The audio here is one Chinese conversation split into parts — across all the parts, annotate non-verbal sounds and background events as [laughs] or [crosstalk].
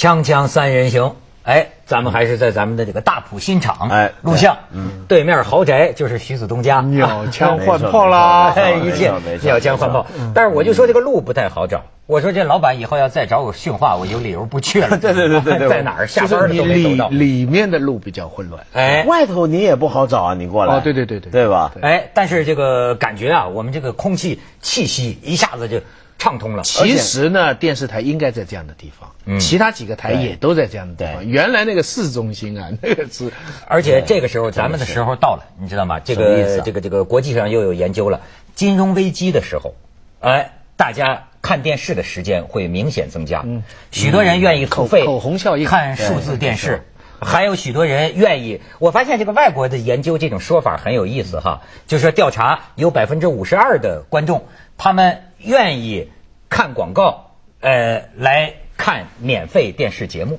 锵锵三人行，哎，咱们还是在咱们的这个大埔新场哎录像，嗯，对面豪宅就是徐子东家，鸟枪换炮啦！哎，一切鸟枪换炮。但是我就说这个路不太好找，我说这老板以后要再找我训话，我有理由不去了。[laughs] 对对对对对在哪儿下班了都没走里到。里面的路比较混乱。哎外头你也不好找啊，你过来。哦对对对对对吧？哎，但是这个感觉啊，我们这个空气气息一下子就畅通了。其实呢，电视台应该在这样的地方，嗯。其他几个台也都在这样的地方。原来那个市中心啊，[laughs] 那个是而且这个时候，咱们的时候到了，你知道吗？这个意思啊？这个这个国际上又有研究了，金融危机的时候，哎，大家看电视的时间会明显增加，许多人愿意付费口口红效应。看数字电视。还有许多人愿意，我发现这个外国的研究这种说法很有意思哈，就是说调查有百分之五十二的观众，他们愿意看广告，呃，来看免费电视节目。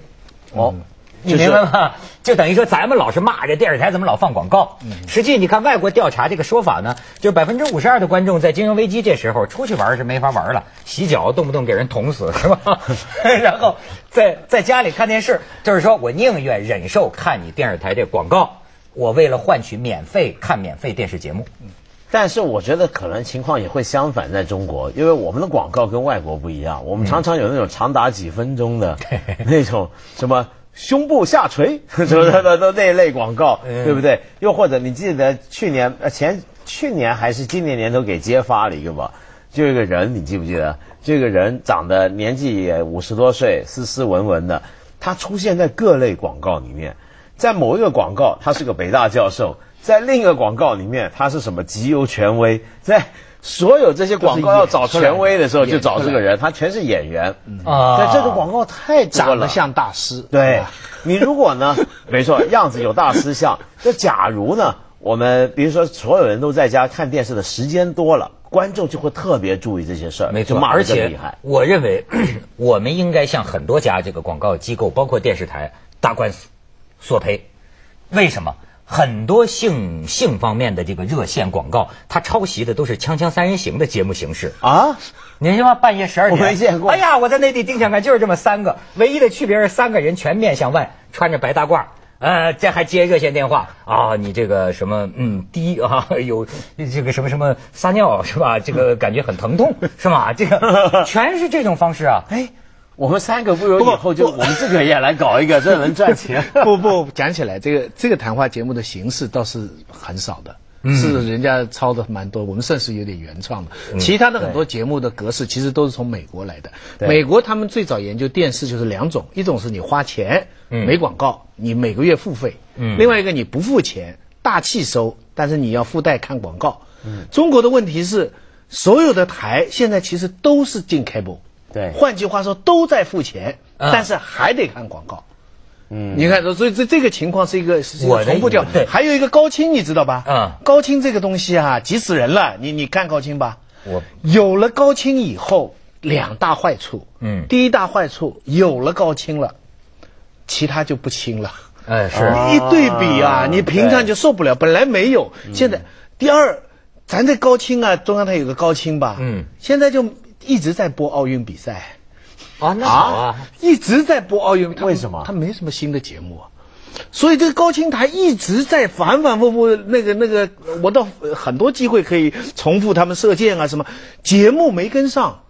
哦，你明白吗？就等于说咱们老是骂这电视台怎么老放广告，实际你看外国调查这个说法呢，就百分之五十二的观众在金融危机这时候出去玩是没法玩了，洗脚动不动给人捅死 [laughs] 是吧？[laughs] 然后在在家里看电视，就是说我宁愿忍受看你电视台这广告，我为了换取免费看免费电视节目。但是我觉得可能情况也会相反，在中国，因为我们的广告跟外国不一样，我们常常有那种长达几分钟的 [laughs] 那种什么。胸部下垂，什么的都那一类广告，对不对？又或者你记得去年呃前去年还是今年年头给揭发了一个吧，就一个人，你记不记得？这个人长得年纪也五十多岁，斯斯文文的，他出现在各类广告里面，在某一个广告他是个北大教授，在另一个广告里面他是什么极优权威，在所有这些广告要找权威的时候就找这个人，他全是演员啊但这个广告太多了长得。像大师。对，你如果呢，[laughs] 没错，样子有大师像。那假如呢，我们比如说所有人都在家看电视的时间多了，观众就会特别注意这些事儿，没错，而且厉害。我认为 [clears throat] 我们应该向很多家这个广告机构，包括电视台打官司索赔。为什么？很多性性方面的这个热线广告，它抄袭的都是《锵锵三人行》的节目形式。啊，你知道吗？半夜十二点，我没见过哎呀，我在内地经常看，就是这么三个，唯一的区别是三个人全面向外，穿着白大褂。呃，这还接热线电话啊？你这个什么，嗯，低啊，有这个什么什么撒尿是吧？这个感觉很疼痛是吧？这个 [laughs] 全是这种方式啊。哎，我们三个不如以后就我们自个也来搞一个，[laughs] 这能赚钱。不不，讲起来，这个这个谈话节目的形式倒是很少的。是人家抄的蛮多，我们算是有点原创的。其他的很多节目的格式其实都是从美国来的。美国他们最早研究电视就是两种，一种是你花钱没广告，你每个月付费；另外一个你不付钱，大气收，但是你要附带看广告。中国的问题是，所有的台现在其实都是进 cable，对换句话说都在付钱，啊但是还得看广告。嗯，你看，所以这这个情况是一个我重复掉对。还有一个高清，你知道吧？嗯高清这个东西啊，急死人了。你你看高清吧，我有了高清以后，两大坏处。嗯第一大坏处，有了高清了，其他就不清了。哎是一对比啊，你平常就受不了，本来没有，现在第二，咱这高清啊，中央台有个高清吧，嗯，现在就一直在播奥运比赛。啊，那好啊，一直在播奥运，它为什么他没什么新的节目啊？所以这个高清台一直在反反复复，那个那个，我到呃很多机会可以重复他们射箭啊什么，节目没跟上。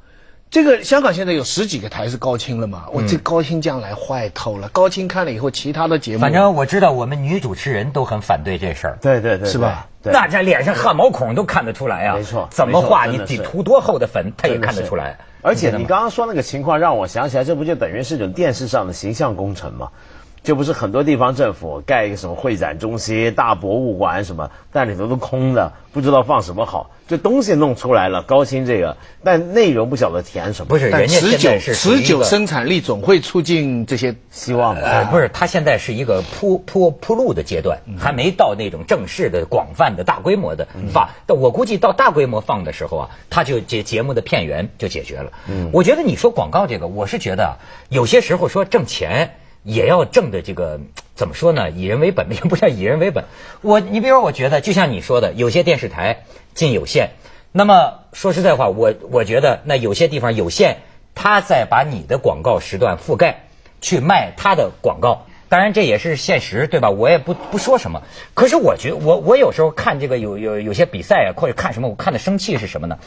这个香港现在有十几个台是高清了嘛？我这高清将来坏透了。高清看了以后，其他的节目反正我知道我们女主持人都很反对这事儿。对对对，是吧对？那这脸上汗毛孔都看得出来啊！没错怎么画你得涂多厚的粉，他也看得出来。而且你刚刚说那个情况，让我想起来，这不就等于是一种电视上的形象工程吗？就不是很多地方政府盖一个什么会展中心、大博物馆什么，但里头都空的，不知道放什么好。就东西弄出来了，高清这个，但内容不晓得填什么。不是人家持久持久生产力总会促进这些希望吧。呃，不是，他现在是一个铺铺铺路的阶段，还没到那种正式的、广泛的、大规模的放。但我估计到大规模放的时候啊，他就节节目的片源就解决了。嗯我觉得你说广告这个，我是觉得啊有些时候说挣钱也要挣的这个 [tsk] 怎么说呢？以人为本，[laughs] 也不叫以人为本。我你比如说，我觉得就像你说的，有些电视台进有线，那么说实在话，我我觉得那有些地方有线，他在把你的广告时段覆盖。去卖他的广告。当然这也是现实，对吧？我也不不说什么。可是我觉我我有时候看这个有有有些比赛啊，或者看什么，我看的生气是什么呢？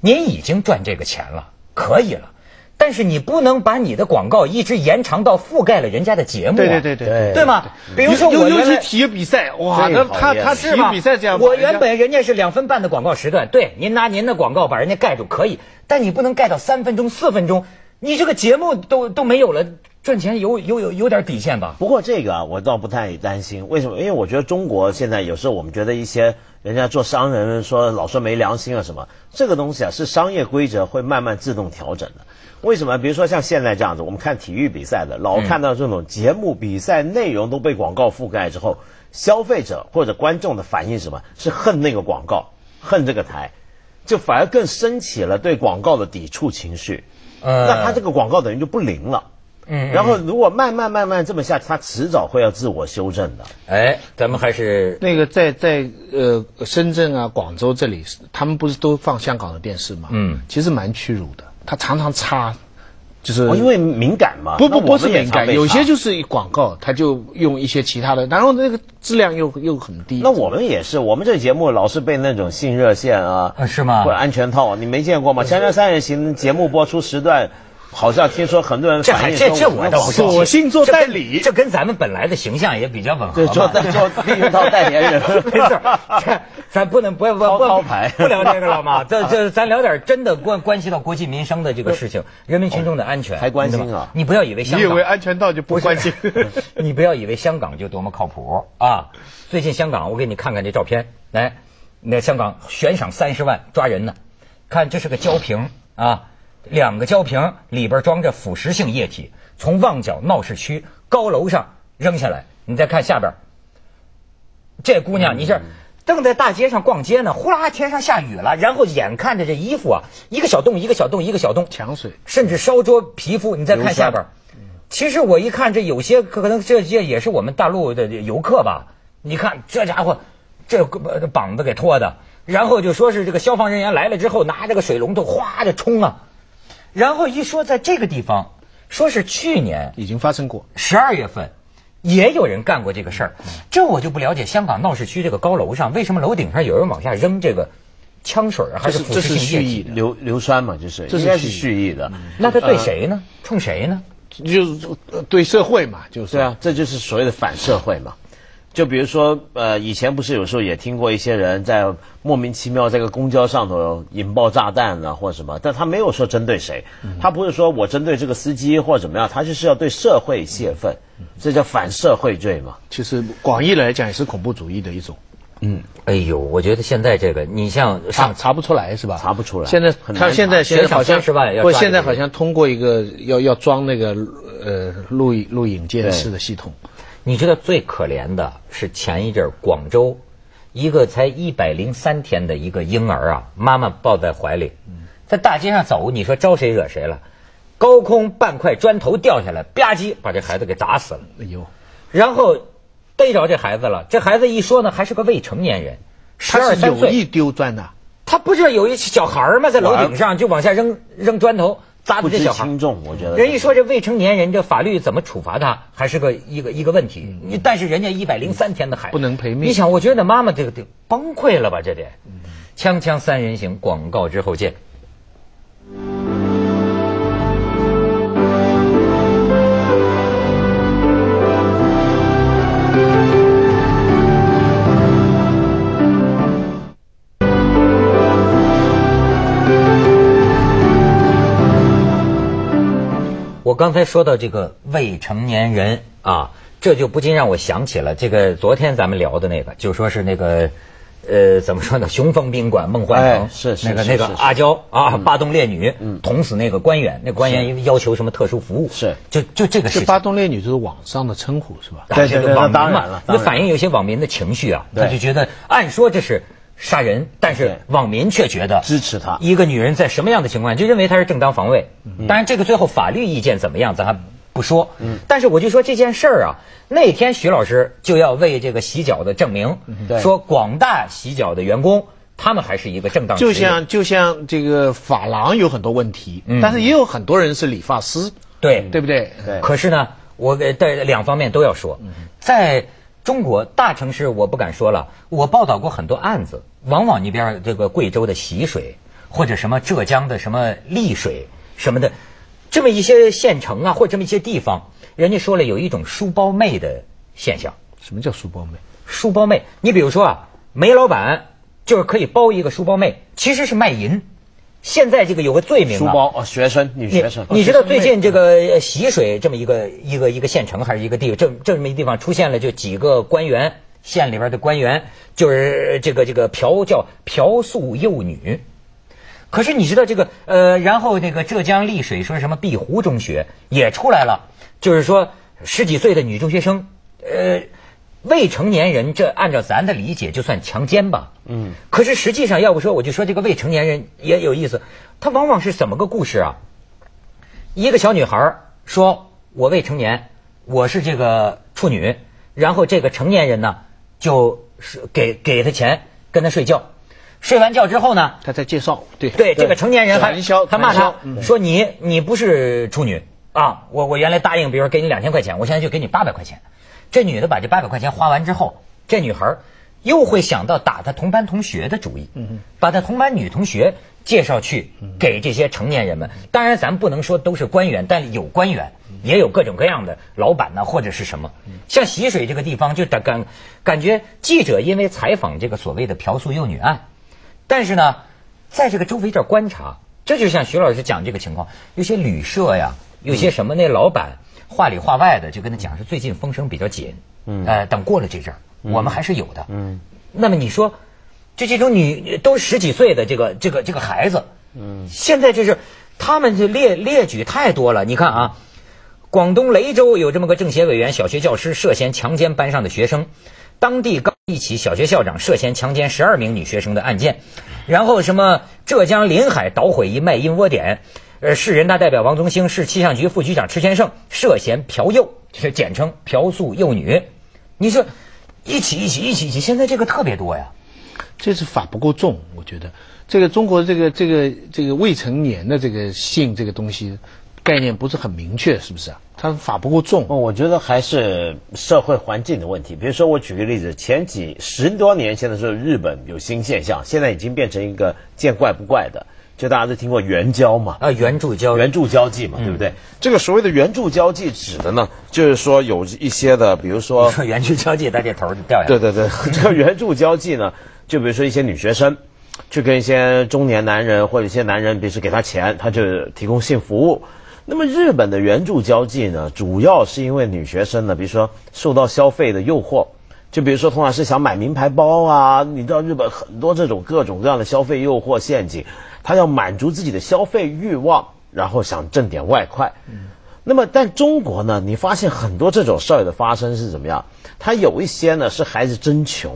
您已经赚这个钱了，可以了。但是你不能把你的广告一直延长到覆盖了人家的节目、啊，对对对对对吗？比如说我尤尤原来其体育比赛，哇，那他他体育是吗？比赛这样，我原本人家是两分半的广告时段，对，您拿您的广告把人家盖住可以，但你不能盖到三分钟、四分钟，你这个节目都都没有了，赚钱有有有有点底线吧？不过这个啊，我倒不太担心。为什么？因为我觉得中国现在有时候我们觉得一些人家做商人说老说没良心啊什么，这个东西啊是商业规则会慢慢自动调整的。为什么？比如说像现在这样子，我们看体育比赛的，老看到这种节目比赛内容都被广告覆盖之后，消费者或者观众的反应是什么？是恨那个广告，恨这个台，就反而更升起了对广告的抵触情绪。嗯那他这个广告等于就不灵了。嗯然后如果慢慢慢慢这么下去，他迟早会要自我修正的。哎，咱们还是那个在在呃深圳啊、广州这里，他们不是都放香港的电视吗？嗯，其实蛮屈辱的，他常常插，就是、哦，因为敏感嘛。不不不是敏感，有些就是广告，他就用一些其他的，然后那个质量又又很低。那我们也是，我们这节目老是被那种性热线啊，啊是吗或者安全套，你没见过吗？《锵锵三人行》节目播出时段，好像听说很多人这还这反映说这我倒不信索性做这跟代理这跟咱们本来的形象也比较吻合对，做嘛。做避孕套代言人，[laughs] 没事咱不能不不掏不不聊这个了吗？[laughs] 这这咱聊点真的关关系到国计民生的这个事情，人民群众的安全，还关心啊你不要以为香港你以为安全套就不关心？[laughs] 你不要以为香港就多么靠谱啊！最近香港，我给你看看这照片，来，那香港悬赏三十万抓人呢，看这是个胶瓶啊，两个胶瓶里边装着腐蚀性液体，从旺角闹市区高楼上扔下来。你再看下边，这姑娘，你这正在大街上逛街呢，呼啦天上下雨了，然后眼看着这衣服啊，一个小洞一个小洞一个小洞，抢水甚至烧灼皮肤。你再看下边，其实我一看，这有些可能这些也是我们大陆的游客吧？你看这家伙，这个膀子给脱的，然后就说是这个消防人员来了之后，拿这个水龙头哗就冲啊，然后一说在这个地方，说是去年已经发生过。十二月份，也有人干过这个事儿，这我就不了解。香港闹市区这个高楼上，为什么楼顶上有人往下扔这个枪水啊，还是腐蚀性液体？蓄意的，硫硫酸嘛，就是这是应该是蓄蓄意的。那他对谁呢？冲谁呢？就是呃对社会嘛，就是对啊，这就是所谓的反社会嘛。就比如说，呃，以前不是有时候也听过一些人在莫名其妙在个公交上头引爆炸弹啊，或者什么，但他没有说针对谁，他不是说我针对这个司机或者怎么样，他就是要对社会泄愤，这叫反社会罪嘛。其实广义来讲也是恐怖主义的一种，嗯哎呦，我觉得现在这个，你像查查不出来是吧？查不出来现在他现在查。现在好像悬赏30万要不，现在好像通过一个要要装那个呃录影录影监视的系统，你知道最可怜的是前一阵儿广州，一个才一百零三天的一个婴儿啊，妈妈抱在怀里，在大街上走，你说招谁惹谁了？高空半块砖头掉下来，吧唧把这孩子给砸死了。哎呦，然后逮着这孩子了，这孩子一说呢，还是个未成年人，十他二三岁，是有意丢砖的，他不是有一小孩儿吗？在楼顶上就往下扔扔砖头，砸不知的这小孩。轻重，我觉得人一说这未成年人，这法律怎么处罚他，还是个一个一个问题。你但是人家一百零三天的孩子不能赔命你想，我觉得妈妈这个得崩溃了吧？这得。锵锵三人行，广告之后见。我刚才说到这个未成年人啊，这就不禁让我想起了这个昨天咱们聊的那个，就说是那个，呃，怎么说呢？雄风宾馆梦幻城，哎是是那个那个是是是阿娇啊，巴东烈女，捅死那个官员，那官员要求什么特殊服务，是就就这个事情。这巴东烈女就是网上的称呼是吧？对对对网民嘛那当然了，那反映有些网民的情绪啊，他就觉得按说这是杀人，但是网民却觉得支持他。一个女人在什么样的情况下就认为她是正当防卫。当然，这个最后法律意见怎么样，咱还不说。嗯。但是我就说这件事儿啊，那天徐老师就要为这个洗脚的证明，对。说广大洗脚的员工，他们还是一个正当。就像就像这个发廊有很多问题，嗯。但是也有很多人是理发师，对。对不对？对可是呢，我给在两方面都要说，在中国大城市我不敢说了，我报道过很多案子，往往那边儿这个贵州的习水，或者什么浙江的什么丽水什么的，这么一些县城啊，或者这么一些地方，人家说了有一种书包妹的现象。什么叫书包妹？书包妹，你比如说啊，煤老板就是可以包一个书包妹，其实是卖淫。现在这个有个罪名啊，书包哦，学生女学生，你知道最近这个呃习水这么一个一个一个县城还是一个地这这么一地方出现了就几个官员，县里边的官员就是这个这个嫖叫嫖宿幼女。可是你知道这个呃，然后那个浙江丽水说什么碧湖中学也出来了，就是说十几岁的女中学生，呃，未成年人，这按照咱的理解就算强奸吧。嗯。可是实际上，要不说我就说这个未成年人也有意思，他往往是怎么个故事啊？一个小女孩儿说：“我未成年，我是这个处女。”然后这个成年人呢，就是给给她钱跟她睡觉，睡完觉之后呢，他在介绍，对对这个成年人还还骂传他销说你你不是处女啊，我我原来答应，比如说给你两千块钱，我现在就给你八百块钱。这女的把这八百块钱花完之后，这女孩儿又会想到打她同班同学的主意，把她同班女同学介绍去给这些成年人们。当然，咱不能说都是官员，但有官员，也有各种各样的老板呢，或者是什么。像习水这个地方，就感感感觉记者因为采访这个所谓的嫖宿幼女案，但是呢，在这个周围这儿观察，这就像徐老师讲这个情况，有些旅社呀，有些什么那老板话里话外的就跟他讲是最近风声比较紧，嗯，呃，等过了这阵儿，我们还是有的，嗯。那么你说，就这种女都十几岁的这个这个这个孩子，嗯，现在就是他们这列列举太多了，你看啊。广东雷州有这么个政协委员，小学教师涉嫌强奸班上的学生，当地刚一起小学校长涉嫌强奸十二名女学生的案件，然后什么浙江临海捣毁一卖淫窝点，呃，市人大代表王宗兴，市气象局副局长池全胜涉嫌嫖幼，就是简称嫖宿幼女。你说一起一起一起一起，现在这个特别多呀。这是法不够重，我觉得这个中国这个这个这个未成年的这个性这个东西概念不是很明确，是不是啊？它法不够重。哦，我觉得还是社会环境的问题。比如说，我举个例子，前几十多年前的时候，日本有新现象，现在已经变成一个见怪不怪的。就大家都听过援交嘛，啊，援助交援助交际嘛，对不对？这个所谓的援助交际指的呢，就是说有一些的，比如说说援助交际，他这头就掉下来。对对对，[laughs] 这个援助交际呢，就比如说一些女学生，去跟一些中年男人或者一些男人，比如说给他钱，他就提供性服务。那么日本的援助交际呢，主要是因为女学生呢，比如说受到消费的诱惑，就比如说通常是想买名牌包啊，你知道日本很多这种各种各样的消费诱惑陷阱，他要满足自己的消费欲望，然后想挣点外快。嗯。那么，但中国呢，你发现很多这种事儿的发生是怎么样？他有一些呢是孩子真穷，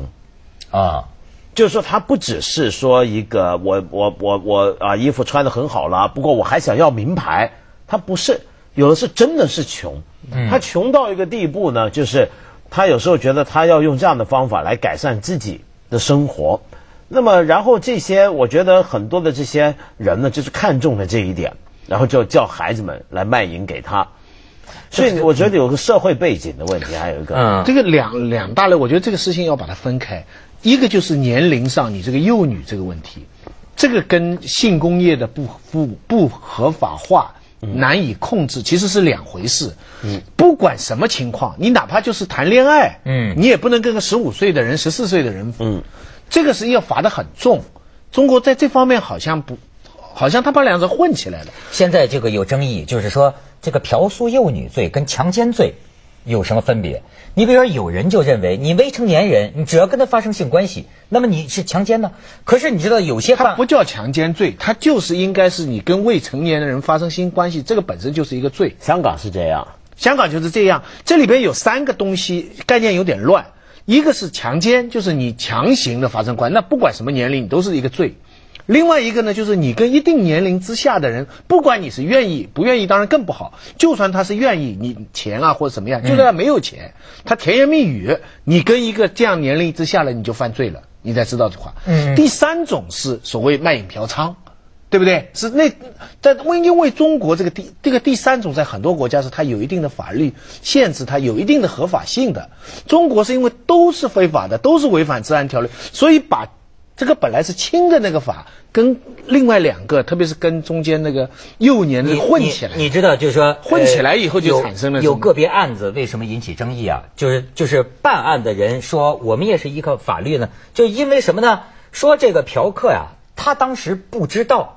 啊，就是说他不只是说一个我我我我啊衣服穿的很好了，不过我还想要名牌，他不是，有的是真的是穷，他穷到一个地步呢，就是他有时候觉得他要用这样的方法来改善自己的生活，那么然后这些我觉得很多的这些人呢，就是看中了这一点，然后就叫孩子们来卖淫给他，所以我觉得有个社会背景的问题，还有一个。嗯。这个两两大类，我觉得这个事情要把它分开。一个就是年龄上你这个幼女这个问题，这个跟性工业的不不不合法化、难以控制其实是两回事。嗯，不管什么情况，你哪怕就是谈恋爱，嗯你也不能跟个十五岁的人、十四岁的人，嗯，这个是要罚的很重。中国在这方面好像不，好像他把两者混起来了。现在这个有争议，就是说这个嫖宿幼女罪跟强奸罪有什么分别？你比如说，有人就认为你未成年人，你只要跟他发生性关系，那么你是强奸呢？可是你知道有些他不叫强奸罪，他就是应该是你跟未成年的人发生性关系，这个本身就是一个罪。香港是这样。香港就是这样，这里边有三个东西概念有点乱，一个是强奸，就是你强行的发生关系，那不管什么年龄你都是一个罪。另外一个呢，就是你跟一定年龄之下的人，不管你是愿意不愿意，当然更不好。就算他是愿意，你钱啊或者怎么样，就算他没有钱，他甜言蜜语，你跟一个这样年龄之下的你就犯罪了，你才知道这话。嗯。第三种是所谓卖淫嫖娼。对不对？是那在因因为中国这个第这个第三种在很多国家是它有一定的法律限制，它有一定的合法性的。中国是因为都是非法的，都是违反治安条例，所以把这个本来是轻的那个法跟另外两个，特别是跟中间那个幼年的混起来。你，你知道，就是说混起来以后就呃产生了有个别案子为什么引起争议啊？就是就是办案的人说，我们也是依靠法律呢，就因为什么呢？说这个嫖客呀，他当时不知道，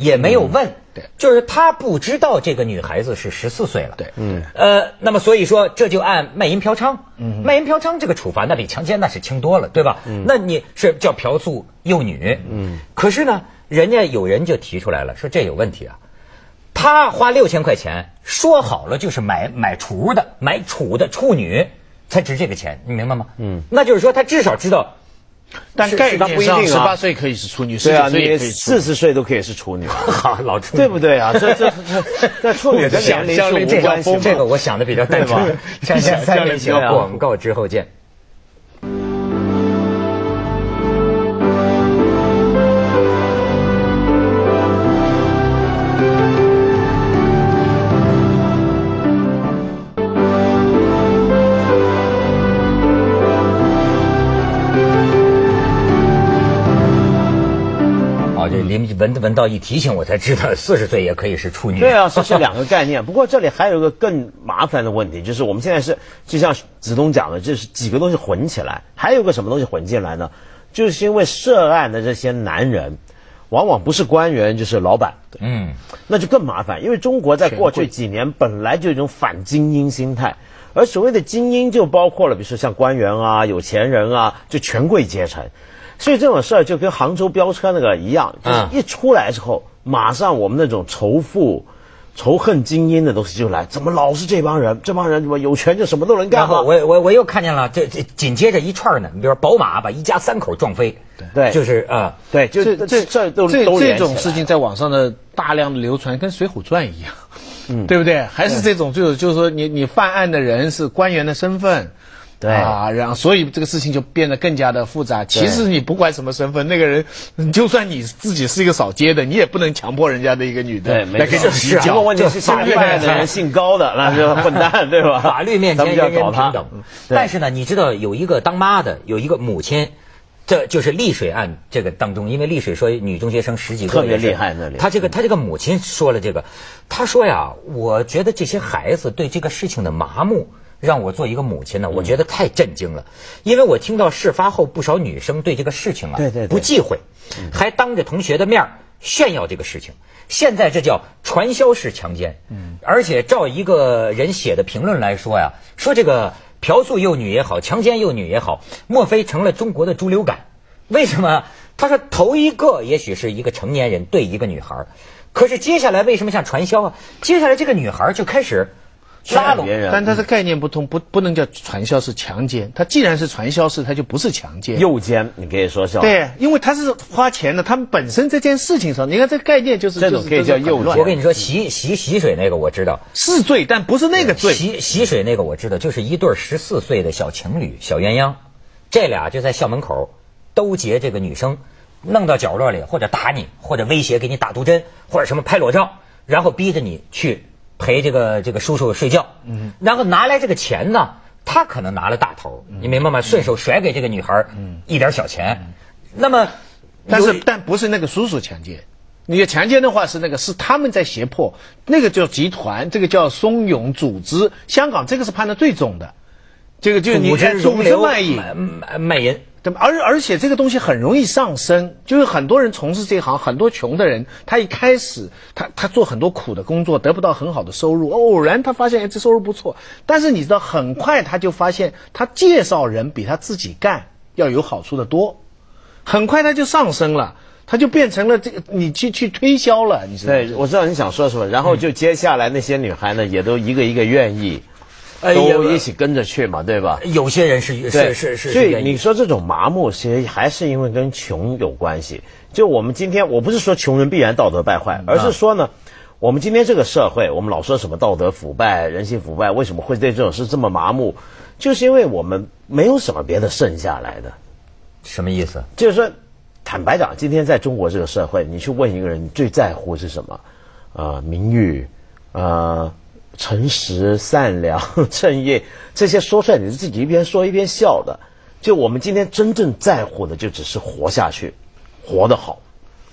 也没有问，对。就是他不知道这个女孩子是十四岁了，对嗯，呃，那么所以说这就按卖淫嫖娼，嗯，卖淫嫖娼这个处罚那比强奸那是轻多了，对吧？嗯，那你是叫嫖宿幼女，嗯，可是呢，人家有人就提出来了，说这有问题啊。他花六千块钱，说好了就是买买厨的，买处的处女才值这个钱，你明白吗？嗯，那就是说他至少知道，但概念上，十八岁可以是处女，十对啊，你四十岁都可以是处女，[laughs] 好老处女。对不对啊？这这这 [laughs] 这处女跟年龄是无这关系这个我想的比较单纯。对吧，锵锵三人行对啊广告之后见。林文文道一提醒我才知道，[laughs] 四十岁也可以是处女。对啊，[laughs] 这是两个概念。不过这里还有一个更麻烦的问题，就是我们现在是就像子东讲的，就是几个东西混起来，还有个什么东西混进来呢？就是因为涉案的这些男人，往往不是官员就是老板，嗯，那就更麻烦。因为中国在过去几年本来就有一种反精英心态，而所谓的精英就包括了，比如说像官员啊、有钱人啊，就权贵阶层。所以这种事儿就跟杭州飙车那个一样，就是嗯一出来之后，马上我们那种仇富、仇恨精英的东西就来，怎么老是这帮人？这帮人怎么有权就什么都能干然后吗？我我我又看见了，这这紧接着一串呢，你比如说宝马把一家三口撞飞，对就是啊，对，就这这这都这这种事情在网上的大量的流传，跟《水浒传》一样，嗯，对不对？还是这种，就是就是说你你犯案的人是官员的身份。对啊，然后所以这个事情就变得更加的复杂。其实你不管什么身份，那个人，就算你自己是一个扫街的，你也不能强迫人家的一个女的对，没来跟你错。计较。结果问题是，法律犯案的人 [laughs] 姓高的，那就混蛋，对吧？法律面前人人要搞平等。但是呢，你知道有一个当妈的，有一个母亲。这就是丽水案这个当中，因为丽水说女中学生十几个特别厉害那里他这个他这个母亲说了这个，他说呀，我觉得这些孩子对这个事情的麻木，让我做一个母亲呢，嗯我觉得太震惊了。因为我听到事发后不少女生对这个事情啊，对对对不忌讳，还当着同学的面儿炫耀这个事情。现在这叫传销式强奸，嗯，而且照一个人写的评论来说呀，说这个嫖宿幼女也好，强奸幼女也好，莫非成了中国的猪流感？为什么？他说头一个也许是一个成年人对一个女孩儿，可是接下来为什么像传销啊？接下来这个女孩儿就开始拉拢别人但它是概念不同，不不能叫传销是强奸。它既然是传销式，它就不是强奸。诱奸，你可以说是？对，因为他是花钱的，他们本身这件事情上，你看这个概念就是这种可以叫诱乱我跟你说，洗洗洗水那个我知道，是罪，但不是那个罪。洗洗水那个我知道，就是一对十四岁的小情侣、小鸳鸯，这俩就在校门口兜截这个女生，弄到角落里，或者打你，或者威胁给你打毒针，或者什么拍裸照，然后逼着你去陪这个这个叔叔睡觉，嗯，然后拿来这个钱呢，他可能拿了大头，你明白吗？顺手甩给这个女孩嗯一点小钱，那么但是但不是那个叔叔强奸，你的强奸的话是那个是他们在胁迫，那个叫集团，这个叫怂恿组织。香港这个是判的最重的，这个就是你组织卖淫。卖淫。对吧？而而且这个东西很容易上升，就是很多人从事这行，很多穷的人，他一开始他他做很多苦的工作，得不到很好的收入，偶然他发现哎这收入不错，但是你知道很快他就发现他介绍人比他自己干要有好处的多，很快他就上升了，他就变成了这个你去去推销了，你知道？对，我知道你想说什么。然后就接下来那些女孩呢，也都一个一个愿意，都一起跟着去嘛，对吧？有些人是是是是，所以你说这种麻木，其实还是因为跟穷有关系。就我们今天，我不是说穷人必然道德败嗯坏，而是说呢，我们今天这个社会，我们老说什么道德腐败、人性腐败，为什么会对这种事这么麻木？就是因为我们没有什么别的剩下来的。什么意思？就是说，坦白讲，今天在中国这个社会，你去问一个人，你最在乎是什么？呃，名誉，呃，诚实、善良、[laughs] 正义，这些说出来，你是自己一边说一边笑的。就我们今天真正在乎的，就只是活下去，活得好。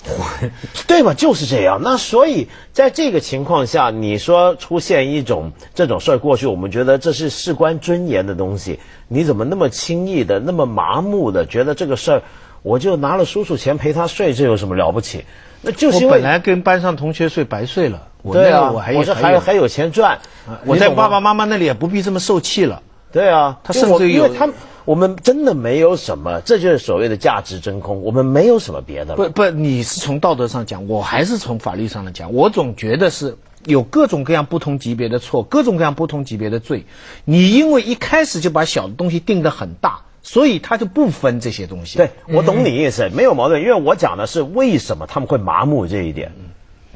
[laughs] 对吧？就是这样。那所以在这个情况下，你说出现一种这种事儿，过去我们觉得这是事关尊严的东西，你怎么那么轻易的、那么麻木的觉得这个事儿，我就拿了叔叔钱陪他睡，这有什么了不起？那就是我本来跟班上同学睡白睡了。对啊，我还我还还有钱赚，我在爸爸妈妈那里也不必这么受气了。对啊，他甚至因为他。我们真的没有什么，这就是所谓的价值真空。我们没有什么别的了。不不，你是从道德上讲，我还是从法律上来讲。我总觉得是有各种各样不同级别的错，各种各样不同级别的罪。你因为一开始就把小的东西定得很大，所以他就不分这些东西。对，我懂你意思，没有矛盾。因为我讲的是为什么他们会麻木这一点，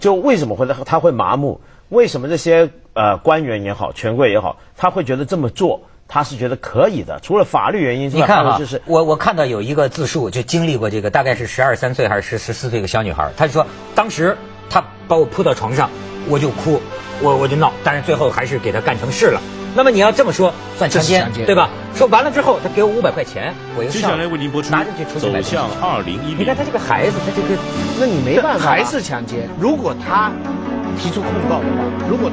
就为什么会他会麻木？为什么这些呃官员也好，权贵也好，他会觉得这么做？他是觉得可以的，除了法律原因之外，你看啊，就是我我看到有一个自述，就经历过这个，大概是十二三岁还是十十四岁的小女孩，她就说当时他把我扑到床上，我就哭，我我就闹，但是最后还是给他干成事了。那么你要这么说，算强奸对吧？说完了之后，他给我五百块钱，我又接下来为您播出拿着去出去走向二零一。你看他这个孩子，他这个，那你没办法，还是强奸。如果他提出控告的话，如果。